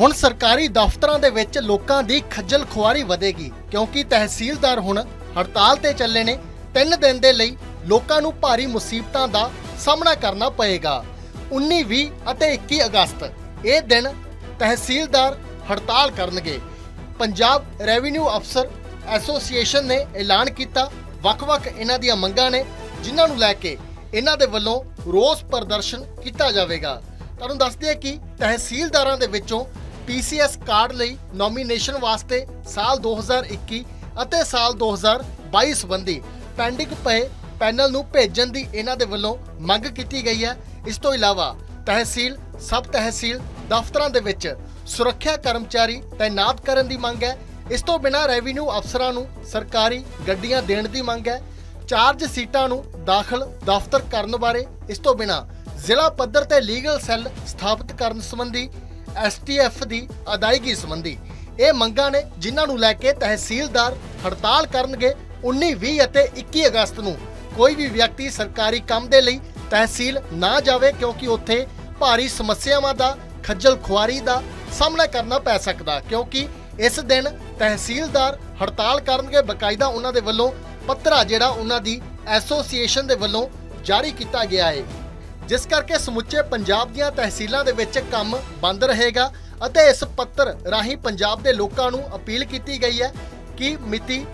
ਹੁਣ ਸਰਕਾਰੀ ਦਫ਼ਤਰਾਂ ਦੇ ਵਿੱਚ ਲੋਕਾਂ ਦੀ ਖੱਜਲ ਖੁਆਰੀ ਵਧੇਗੀ, ਕਿਉਂਕਿ ਤਹਿਸੀਲਦਾਰ ਹੁਣ ਹੜਤਾਲ ਤੇ ਚੱਲੇ ਨੇ। 3 ਦਿਨ ਦੇ ਲਈ ਲੋਕਾਂ ਨੂੰ ਭਾਰੀ ਮੁਸੀਬਤਾਂ ਦਾ ਸਾਹਮਣਾ ਕਰਨਾ ਪਏਗਾ। 19 20 ਅਤੇ 21 ਅਗਸਤ, ਇਹ ਦਿਨ ਤਹਿਸੀਲਦਾਰ ਹੜਤਾਲ ਕਰਨਗੇ। ਪੰਜਾਬ ਰੈਵਨਿਊ ਅਫਸਰ ਐਸੋਸੀਏਸ਼ਨ ਨੇ ਐਲਾਨ ਕੀਤਾ, ਵੱਖ-ਵੱਖ ਇਹਨਾਂ ਦੀਆਂ ਮੰਗਾਂ ਨੇ, ਜਿਨ੍ਹਾਂ ਨੂੰ ਲੈ ਕੇ ਇਹਨਾਂ ਦੇ ਵੱਲੋਂ ਰੋਸ ਪ੍ਰਦਰਸ਼ਨ ਕੀਤਾ ਜਾਵੇਗਾ। ਤੁਹਾਨੂੰ ਦੱਸ ਦਈਏ ਕਿ ਤਹਿਸੀਲਦਾਰਾਂ ਦੇ ਵਿੱਚੋਂ ਪੀਸੀਐਸ ਕਾਰਡ ਲਈ ਨੋਮੀਨੇਸ਼ਨ ਵਾਸਤੇ ਸਾਲ 2021 ਅਤੇ ਸਾਲ 2022 ਸੰਬੰਧੀ ਪੈਂਡਿੰਗ ਪਏ ਪੈਨਲ ਨੂੰ ਭੇਜਣ ਦੀ ਇਹਨਾਂ ਦੇ ਵੱਲੋਂ ਮੰਗ ਕੀਤੀ ਗਈ ਹੈ। ਇਸ ਤੋਂ ਇਲਾਵਾ ਤਹਿਸੀਲ, ਸਬ ਤਹਿਸੀਲ, ਦਫ਼ਤਰਾਂ ਦੇ ਵਿੱਚ ਸੁਰੱਖਿਆ ਕਰਮਚਾਰੀ ਤਾਇਨਾਤ ਕਰਨ ਦੀ ਮੰਗ ਹੈ। ਇਸ ਤੋਂ ਬਿਨਾਂ ਰੈਵਨਿਊ ਅਫਸਰਾਂ ਨੂੰ ਸਰਕਾਰੀ ਗੱਡੀਆਂ ਦੇਣ ਦੀ ਮੰਗ ਹੈ। ਚਾਰਜ ਸੀਟਾਂ ਨੂੰ ਦਾਖਲ ਦਫ਼ਤਰ ਕਰਨ ਬਾਰੇ ਇਸ ਤੋਂ ਬਿਨਾਂ ਜ਼ਿਲ੍ਹਾ ਪੱਧਰ ਤੇ ਲੀਗਲ ਸੈੱਲ ਸਥਾਪਿਤ ਕਰਨ ਸੰਬੰਧੀ ਐਸਟੀਐਫ ਦੀ ਅਦਾਇਗੀ ਸੰਬੰਧੀ ਇਹ ਮੰਗਾਂ ਨੇ ਜਿਨ੍ਹਾਂ ਨੂੰ ਲੈ ਕੇ ਤਹਿਸੀਲਦਾਰ ਹੜਤਾਲ ਕਰਨਗੇ 19 20 ਅਤੇ 21 ਅਗਸਤ ਨੂੰ। ਕੋਈ ਵੀ ਵਿਅਕਤੀ ਸਰਕਾਰੀ ਕੰਮ ਦੇ ਲਈ ਤਹਿਸੀਲ ਨਾ ਜਾਵੇ ਕਿਉਂਕਿ ਉੱਥੇ ਭਾਰੀ ਸਮੱਸਿਆਵਾਂ ਦਾ, ਖੱਜਲ ਖੁਆਰੀ ਦਾ ਸਾਹਮਣਾ ਕਰਨਾ ਪੈ ਸਕਦਾ ਕਿਉਂਕਿ ਇਸ ਦਿਨ ਤਹਿਸੀਲਦਾਰ ਹੜਤਾਲ ਕਰਨਗੇ। ਬਕਾਇਦਾ ਉਹਨਾਂ ਦੇ ਵੱਲੋਂ ਪੱਤਰਾ ਜਿਹੜਾ ਉਹਨਾਂ ਦੀ ਐਸੋਸੀਏਸ਼ਨ ਦੇ ਵੱਲੋਂ ਜਾਰੀ ਕੀਤਾ ਗਿਆ ਹੈ। ਜਿਸ ਕਰਕੇ ਸਮੁੱਚੇ ਪੰਜਾਬ ਦੀਆਂ ਤਹਿਸੀਲਾਂ ਦੇ ਵਿੱਚ ਕੰਮ ਬੰਦ ਰਹੇਗਾ ਅਤੇ ਇਸ ਪੱਤਰ ਰਾਹੀਂ ਪੰਜਾਬ ਦੇ ਲੋਕਾਂ ਨੂੰ ਅਪੀਲ ਕੀਤੀ ਗਈ ਹੈ ਕਿ ਮਿਤੀ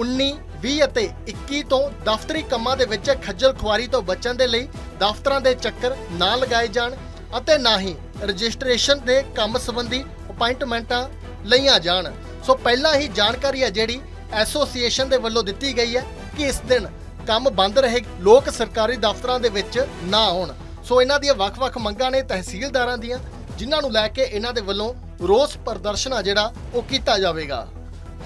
19 20 ਅਤੇ 21 ਤੋਂ ਦਫ਼ਤਰੀ ਕੰਮਾਂ ਦੇ ਵਿੱਚ ਖੱਜਲ ਖੁਆਰੀ ਤੋਂ ਬਚਣ ਦੇ ਲਈ ਦਫ਼ਤਰਾਂ ਦੇ ਚੱਕਰ ਨਾ ਲਗਾਏ ਜਾਣ ਅਤੇ ਨਾ ਹੀ ਰਜਿਸਟ੍ਰੇਸ਼ਨ ਦੇ ਕੰਮ ਸੰਬੰਧੀ ਅਪਾਇੰਟਮੈਂਟਾਂ ਲਈਆਂ ਜਾਣ। ਸੋ ਪਹਿਲਾਂ ਹੀ ਜਾਣਕਾਰੀ ਹੈ ਜਿਹੜੀ ਐਸੋਸੀਏਸ਼ਨ ਦੇ ਵੱਲੋਂ ਦਿੱਤੀ ਗਈ ਹੈ ਕਿ ਇਸ ਦਿਨ ਕੰਮ ਬੰਦ ਰਹੇ ਲੋਕ ਸਰਕਾਰੀ ਦਫ਼ਤਰਾਂ ਦੇ ਵਿੱਚ ਨਾ ਆਉਣ। ਸੋ ਇਹਨਾਂ ਦੀਆਂ ਵੱਖ-ਵੱਖ ਮੰਗਾਂ ਨੇ ਤਹਿਸੀਲਦਾਰਾਂ ਦੀਆਂ, ਜਿਨ੍ਹਾਂ ਨੂੰ ਲੈ ਕੇ ਇਹਨਾਂ ਦੇ ਵੱਲੋਂ ਰੋਸ ਪ੍ਰਦਰਸ਼ਨ ਆ ਜਿਹੜਾ, ਉਹ ਕੀਤਾ ਜਾਵੇਗਾ।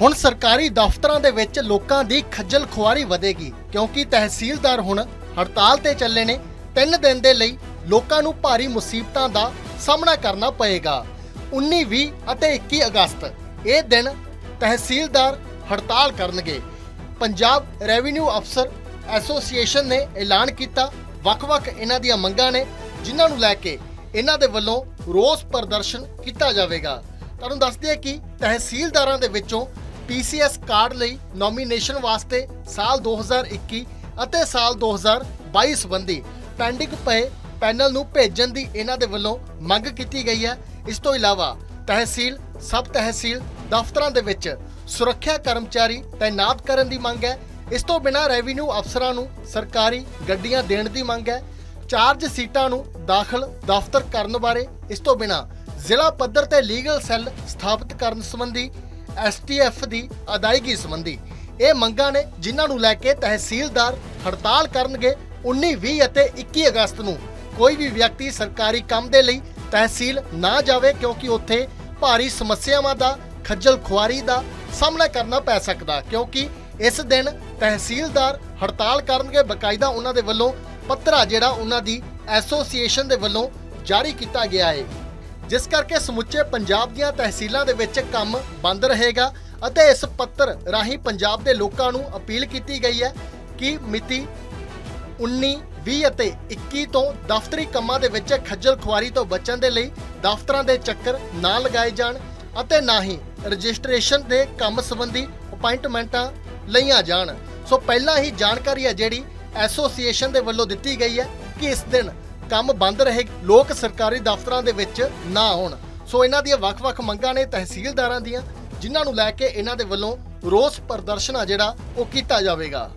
ਹੁਣ ਸਰਕਾਰੀ ਦਫ਼ਤਰਾਂ ਦੇ ਵਿੱਚ ਲੋਕਾਂ ਦੀ ਖੱਜਲ ਖੁਆਰੀ ਵਧੇਗੀ, ਕਿਉਂਕਿ ਤਹਿਸੀਲਦਾਰ ਹੁਣ ਹੜਤਾਲ ਤੇ ਚੱਲੇ ਨੇ। 3 ਦਿਨ ਦੇ ਲਈ ਲੋਕਾਂ ਨੂੰ ਭਾਰੀ ਮੁਸੀਬਤਾਂ ਦਾ ਸਾਹਮਣਾ ਕਰਨਾ ਪਏਗਾ। 19 20 ਅਤੇ 21 ਅਗਸਤ, ਇਹ ਦਿਨ ਤਹਿਸੀਲਦਾਰ ਹੜਤਾਲ ਕਰਨਗੇ। ਪੰਜਾਬ ਰੈਵਨਿਊ ਅਫਸਰ ਐਸੋਸੀਏਸ਼ਨ ਨੇ ਐਲਾਨ ਕੀਤਾ। ਵੱਖ-ਵੱਖ ਇਹਨਾਂ ਦੀਆਂ ਮੰਗਾਂ ਨੇ, ਜਿਨ੍ਹਾਂ ਨੂੰ ਲੈ ਕੇ ਇਹਨਾਂ ਦੇ ਵੱਲੋਂ ਰੋਸ ਪ੍ਰਦਰਸ਼ਨ ਕੀਤਾ ਜਾਵੇਗਾ। ਤੁਹਾਨੂੰ ਦੱਸ ਦਈਏ ਕਿ ਤਹਿਸੀਲਦਾਰਾਂ ਦੇ ਵਿੱਚੋਂ ਪੀਸੀਐਸ ਕਾਰਡ ਲਈ ਨੋਮੀਨੇਸ਼ਨ ਵਾਸਤੇ ਸਾਲ 2021 ਅਤੇ ਸਾਲ 2022 ਸੰਬੰਧੀ ਪੈਂਡਿੰਗ ਪਏ ਪੈਨਲ ਨੂੰ ਭੇਜਣ ਦੀ ਇਹਨਾਂ ਦੇ ਵੱਲੋਂ ਮੰਗ ਕੀਤੀ ਗਈ ਹੈ। ਇਸ ਤੋਂ ਇਲਾਵਾ ਤਹਿਸੀਲ ਸਬ ਤਹਿਸੀਲ ਦਫ਼ਤਰਾਂ ਦੇ ਵਿੱਚ ਸੁਰੱਖਿਆ ਕਰਮਚਾਰੀ ਤਾਇਨਾਤ ਕਰਨ ਦੀ ਮੰਗ ਹੈ। ਇਸ ਤੋਂ ਬਿਨਾਂ ਰੈਵਨਿਊ ਅਫਸਰਾਂ ਨੂੰ ਸਰਕਾਰੀ ਗੱਡੀਆਂ ਦੇਣ ਦੀ ਮੰਗ ਹੈ। ਚਾਰਜ ਸੀਟਾਂ ਨੂੰ ਦਾਖਲ ਦਫ਼ਤਰ ਕਰਨ ਬਾਰੇ ਇਸ ਤੋਂ ਬਿਨਾਂ ਜ਼ਿਲ੍ਹਾ ਪੱਧਰ ਤੇ ਲੀਗਲ ਸੈੱਲ ਸਥਾਪਿਤ ਕਰਨ ਸੰਬੰਧੀ ਐਸਟੀਐਫ ਦੀ ਅਦਾਇਗੀ ਸੰਬੰਧੀ ਇਹ ਮੰਗਾਂ ਨੇ ਜਿਨ੍ਹਾਂ ਨੂੰ ਲੈ ਕੇ ਤਹਿਸੀਲਦਾਰ ਹੜਤਾਲ ਕਰਨਗੇ 19 20 ਅਤੇ 21 ਅਗਸਤ ਨੂੰ ਕੋਈ ਵੀ ਵਿਅਕਤੀ ਸਰਕਾਰੀ ਕੰਮ ਦੇ ਲਈ ਤਹਿਸੀਲ ਨਾ ਜਾਵੇ ਕਿਉਂਕਿ ਉੱਥੇ ਭਾਰੀ ਸਮੱਸਿਆਵਾਂ ਦਾ, ਖੱਜਲ ਖੁਆਰੀ ਦਾ ਸਾਹਮਣਾ ਕਰਨਾ ਪੈ ਸਕਦਾ ਕਿਉਂਕਿ ਇਸ ਦਿਨ ਤਹਿਸੀਲਦਾਰ ਹੜਤਾਲ ਕਰਨਗੇ। ਬਕਾਇਦਾ ਉਹਨਾਂ ਦੇ ਵੱਲੋਂ ਪੱਤਰਾ ਜਿਹੜਾ ਉਹਨਾਂ ਦੀ ਐਸੋਸੀਏਸ਼ਨ ਦੇ ਵੱਲੋਂ ਜਾਰੀ ਕੀਤਾ ਗਿਆ ਹੈ ਜਿਸ ਕਰਕੇ ਸਮੁੱਚੇ ਪੰਜਾਬ ਦੀਆਂ ਤਹਿਸੀਲਾਂ ਦੇ ਵਿੱਚ ਕੰਮ ਬੰਦ ਰਹੇਗਾ ਅਤੇ ਇਸ ਪੱਤਰ ਰਾਹੀਂ ਪੰਜਾਬ ਦੇ ਲੋਕਾਂ ਨੂੰ ਅਪੀਲ ਕੀਤੀ ਗਈ ਹੈ ਕਿ ਮਿਤੀ 19 20 ਅਤੇ 21 ਤੋਂ ਦਫ਼ਤਰੀ ਕੰਮਾਂ ਦੇ ਵਿੱਚ ਖੱਜਲ ਖੁਆਰੀ ਤੋਂ ਬਚਣ ਦੇ ਲਈ ਦਫ਼ਤਰਾਂ ਦੇ ਚੱਕਰ ਨਾ ਲਗਾਏ ਜਾਣ ਅਤੇ ਨਾ ਹੀ ਰਜਿਸਟ੍ਰੇਸ਼ਨ ਦੇ ਕੰਮ ਸੰਬੰਧੀ ਅਪਾਇੰਟਮੈਂਟਾਂ ਲਈਆਂ ਜਾਣ। ਸੋ ਪਹਿਲਾਂ ਹੀ ਜਾਣਕਾਰੀ ਹੈ ਜਿਹੜੀ ਐਸੋਸੀਏਸ਼ਨ ਦੇ ਵੱਲੋਂ ਦਿੱਤੀ ਗਈ ਹੈ ਕਿ ਇਸ ਦਿਨ ਕੰਮ ਬੰਦ ਰਹੇ ਲੋਕ ਸਰਕਾਰੀ ਦਫ਼ਤਰਾਂ ਦੇ ਵਿੱਚ ਨਾ ਆਉਣ। ਸੋ ਇਹਨਾਂ ਦੀਆਂ ਵੱਖ-ਵੱਖ ਮੰਗਾਂ ਨੇ ਤਹਿਸੀਲਦਾਰਾਂ ਦੀਆਂ, ਜਿਨ੍ਹਾਂ ਨੂੰ ਲੈ ਕੇ ਇਹਨਾਂ ਦੇ ਵੱਲੋਂ ਰੋਸ ਪ੍ਰਦਰਸ਼ਨ ਆ ਜਿਹੜਾ, ਉਹ ਕੀਤਾ ਜਾਵੇਗਾ।